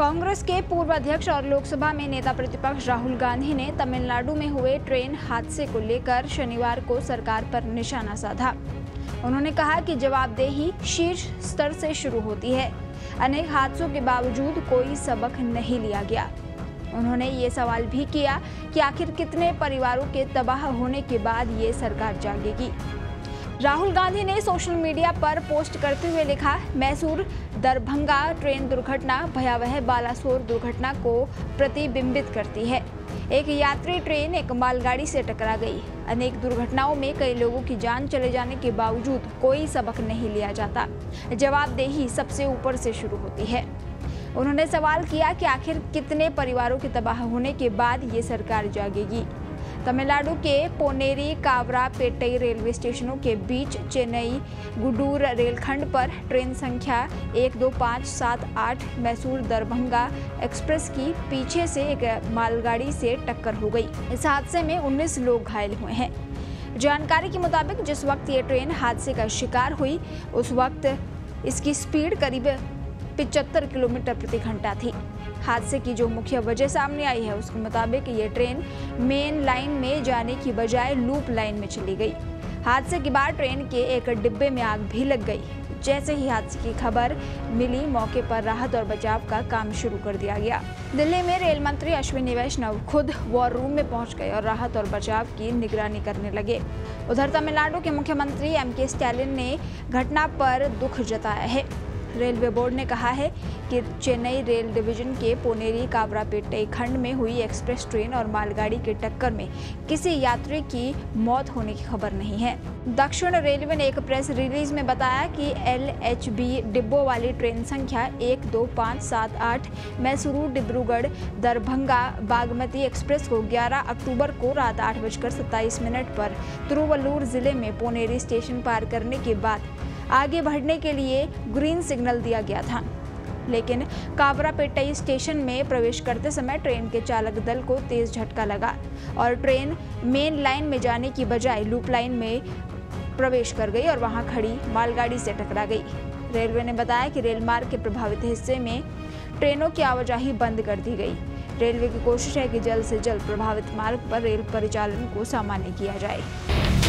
कांग्रेस के पूर्व अध्यक्ष और लोकसभा में नेता प्रतिपक्ष राहुल गांधी ने तमिलनाडु में हुए ट्रेन हादसे को लेकर शनिवार को सरकार पर निशाना साधा। उन्होंने कहा कि जवाबदेही शीर्ष स्तर से शुरू होती है। अनेक हादसों के बावजूद कोई सबक नहीं लिया गया। उन्होंने ये सवाल भी किया कि आखिर कितने परिवारों के तबाह होने के बाद ये सरकार जागेगी? राहुल गांधी ने सोशल मीडिया पर पोस्ट करते हुए लिखा, मैसूर दरभंगा ट्रेन दुर्घटना, भयावह बालासोर दुर्घटना को प्रतिबिंबित करती है। एक यात्री ट्रेन एक मालगाड़ी से टकरा गई। अनेक दुर्घटनाओं में कई लोगों की जान चले जाने के बावजूद कोई सबक नहीं लिया जाता। जवाबदेही सबसे ऊपर से शुरू होती है। उन्होंने सवाल किया कि आखिर कितने परिवारों के तबाह होने के बाद ये सरकार जागेगी? तमिलनाडु के पोनेरी, कावरा, पेटई रेलवे स्टेशनों के बीच चेन्नई गुडूर रेलखंड पर ट्रेन संख्या एक दो पाँच सात आठ मैसूर दरभंगा एक्सप्रेस की पीछे से एक मालगाड़ी से टक्कर हो गई। इस हादसे में 19 लोग घायल हुए हैं। जानकारी के मुताबिक जिस वक्त ये ट्रेन हादसे का शिकार हुई, उस वक्त इसकी स्पीड करीब पिचहत्तर किलोमीटर प्रति घंटा थी। हादसे की जो मुख्य वजह सामने आई है, उसके मुताबिक ये ट्रेन मेन लाइन में जाने की बजाय लूप लाइन में चली गई। हादसे के बाद ट्रेन के एक डिब्बे में आग भी लग गई। जैसे ही हादसे की खबर मिली, मौके पर राहत और बचाव का काम शुरू कर दिया गया। दिल्ली में रेल मंत्री अश्विनी वैष्णव खुद वॉर रूम में पहुँच गए और राहत और बचाव की निगरानी करने लगे। उधर तमिलनाडु के मुख्यमंत्री एम के स्टैलिन ने घटना पर दुख जताया है। रेलवे बोर्ड ने कहा है कि चेन्नई रेल डिवीज़न के पोनेरी कावरापेटे खंड में हुई एक्सप्रेस ट्रेन और मालगाड़ी की टक्कर में किसी यात्री की मौत होने की खबर नहीं है। दक्षिण रेलवे ने एक प्रेस रिलीज़ में बताया कि एल एच बी डिब्बों वाली ट्रेन संख्या एक, दो, पाँच, सात, आठ, मैसूरू, डिब्रूगढ़, दरभंगा, बागमती एक्सप्रेस को 11 अक्टूबर को रात आठ बजकर सत्ताईस मिनट पर तिरुवल्लूर ज़िले में पोनेरी स्टेशन पार करने के बाद आगे बढ़ने के लिए ग्रीन सिग्नल दिया गया था। लेकिन काबरापेटाई स्टेशन में प्रवेश करते समय ट्रेन के चालक दल को तेज झटका लगा और ट्रेन मेन लाइन में जाने की बजाय लूप लाइन में प्रवेश कर गई और वहाँ खड़ी मालगाड़ी से टकरा गई। रेलवे ने बताया कि रेल मार्ग के प्रभावित हिस्से में ट्रेनों की आवाजाही बंद कर दी गई। रेलवे की कोशिश है कि जल्द से जल्द प्रभावित मार्ग पर रेल परिचालन को सामान्य किया जाए।